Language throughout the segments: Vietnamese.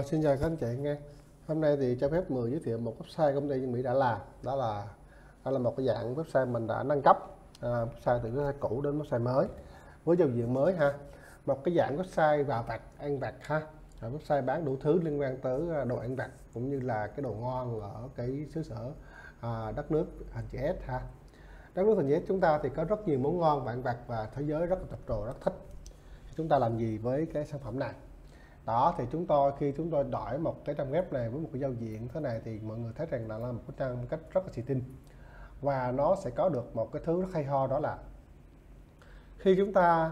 Vâng, xin chào các anh chị nghe. Hôm nay thì cho phép 10 giới thiệu một website công ty dân Mỹ đã làm. Đó là đó là một cái dạng website mình đã nâng cấp à, website từ website cũ đến website mới với giao diện mới ha. Một cái dạng website vào vặt, ăn vặt ha. À, website bán đủ thứ liên quan tới à, đồ ăn vặt cũng như là cái đồ ngon ở cái xứ sở à, đất nước hình chữ S ha. Đất nước hình chữ S chúng ta thì có rất nhiều món ngon vạn vặt và thế giới rất là tập trồ rất thích. Chúng ta làm gì với cái sản phẩm này? Đó, thì chúng tôi, khi chúng tôi đổi một cái trang web này với một cái giao diện thế này thì mọi người thấy rằng là là một cái trang cách rất là xì tin. Và nó sẽ có được một cái thứ rất hay ho đó là khi chúng ta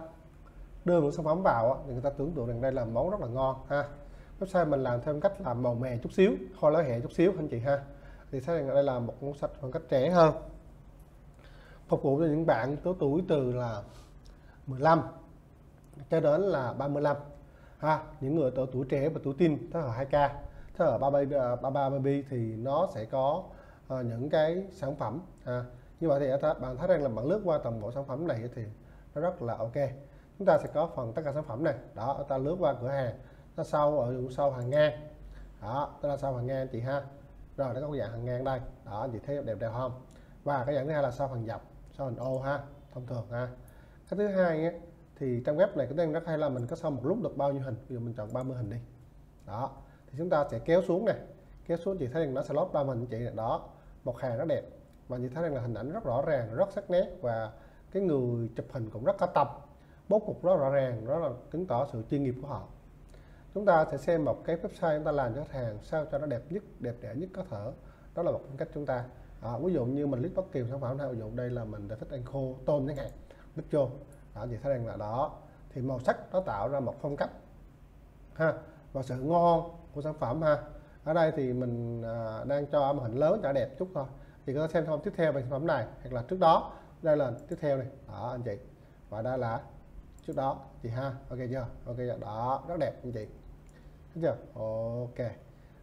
đưa một sản phẩm vào thì người ta tưởng tượng rằng đây là món rất là ngon, ha. Website mình làm theo cách làm màu mè chút xíu hoa lá hẹ chút xíu, anh chị ha. Thì thấy rằng đây là một cuốn sách phong cách trẻ hơn. Phục vụ cho những bạn có tuổi từ là 15 cho đến là 35 ha những người ở tuổi trẻ và tuổi teen thế hệ 2K thế hệ 33 33 baby thì nó sẽ có uh, những cái sản phẩm ha. như vậy thì bạn thấy rằng là bạn lướt qua toàn bộ sản phẩm này thì nó rất là ok. Chúng ta sẽ có phần tất cả sản phẩm này. Đó ta lướt qua cửa hàng nó sau ờ, ở sau hàng ngang. Đó ta là sau hàng ngang chị ha. Rồi nó có dạng hàng ngang đây. Đó chị thấy đẹp đẹp không? Và cái dạng thứ hai là sau hàng dọc sau hình ô ha thông thường ha. Cái thứ hai ấy, thì trang web này cũng đang rất hay là mình có xong một lúc được bao nhiêu hình? Ví dụ mình chọn 30 hình đi. Đó. Thì chúng ta sẽ kéo xuống này kéo xuống chị thấy rằng nó sẽ lót 30 hình chị này đó. Một hàng rất đẹp. Và chị thấy rằng là hình ảnh rất rõ ràng rất sắc nét. Và cái người chụp hình cũng rất có tâm. Bố cục rất rõ ràng rất là chứng tỏ sự chuyên nghiệp của họ. Chúng ta sẽ xem một cái website chúng ta làm cho khách hàng sao cho nó đẹp nhất đẹp đẽ nhất có thể. Đó là một cách chúng ta. À, ví dụ như mình list bất kỳ sản phẩm nào ví dụ đây là mình đã thích ăn khô tôm chẳng hạn. List vô đó chị thấy rằng là đó. Thì màu sắc nó tạo ra một phong cách ha và sự ngon của sản phẩm ha. Ở đây thì mình à, đang cho màn hình lớn đã đẹp chút thôi. Thì có xem thông tiếp theo về sản phẩm này hoặc là trước đó đây là tiếp theo này đó anh chị. Và đây là trước đó chị ha. Ok chưa? Ok chưa? Đó rất đẹp anh chị. Thấy chưa? Ok.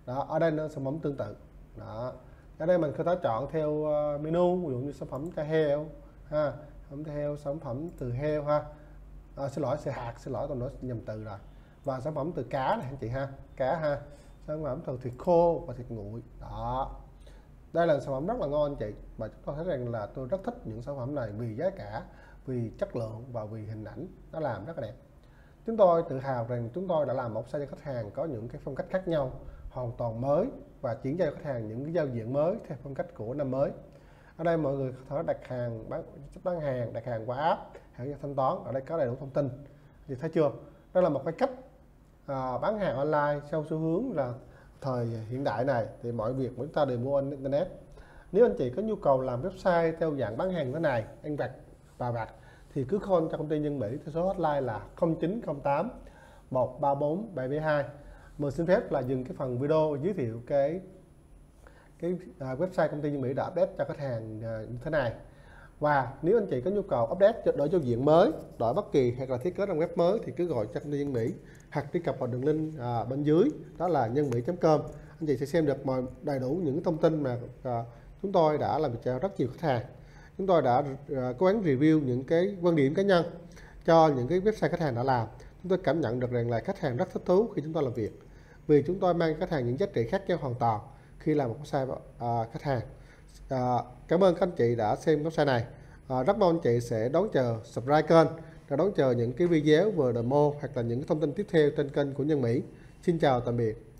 Đó ở đây nó sản phẩm tương tự. Đó. Ở đây mình có thể chọn theo ờ, menu ví dụ như sản phẩm cho heo ha phẩm heo sản phẩm từ heo ha. À, xin lỗi từ hạt xin lỗi tôi nói nhầm từ rồi. Và sản phẩm từ cá này anh chị ha. Cá ha. Sản phẩm từ thịt khô và thịt nguội. Đó. Đây là sản phẩm rất là ngon anh chị. Và chúng tôi thấy rằng là tôi rất thích những sản phẩm này vì giá cả vì chất lượng và vì hình ảnh. Nó làm rất là đẹp. Chúng tôi tự hào rằng chúng tôi đã làm một xe cho khách hàng có những cái phong cách khác nhau hoàn toàn mới và chuyển cho khách hàng những cái giao diện mới theo phong cách của năm mới ở đây mọi người có thể đặt hàng bán bán hàng đặt hàng qua app hàng thanh toán. Ở đây có đầy đủ thông tin. Thì thấy chưa? Đây là một cái cách à, bán hàng online theo xu hướng là thời hiện đại này thì mọi việc chúng ta đều mua internet. Nếu anh chị có nhu cầu làm website theo dạng bán hàng thế này anh vặt bà vặt thì cứ call cho công ty Nhân Mỹ theo số hotline là 0908 134 772 mình xin phép là dừng cái phần video giới thiệu cái cái à, website công ty Nhân Mỹ đã update cho khách hàng à, như thế này. Và nếu anh chị có nhu cầu update cho đổi giao diện mới đổi bất kỳ hoặc là thiết kế trang web mới thì cứ gọi cho công ty Nhân Mỹ hoặc truy cập vào đường link à, bên dưới đó là nhân mỹ.com anh chị sẽ xem được mọi đầy đủ những thông tin mà à, chúng tôi đã làm việc cho rất nhiều khách hàng. Chúng tôi đã à, cố gắng review những cái quan điểm cá nhân cho những cái website khách hàng đã làm. Chúng tôi cảm nhận được rằng là khách hàng rất thích thú khi chúng tôi làm việc vì chúng tôi mang khách hàng những giá trị khác nhau hoàn toàn khi làm một website à, khách hàng. À, cảm ơn các anh chị đã xem website này. À, rất mong anh chị sẽ đón chờ subscribe kênh và đón chờ những cái video vừa demo hoặc là những thông tin tiếp theo trên kênh của Nhân Mỹ. Xin chào tạm biệt.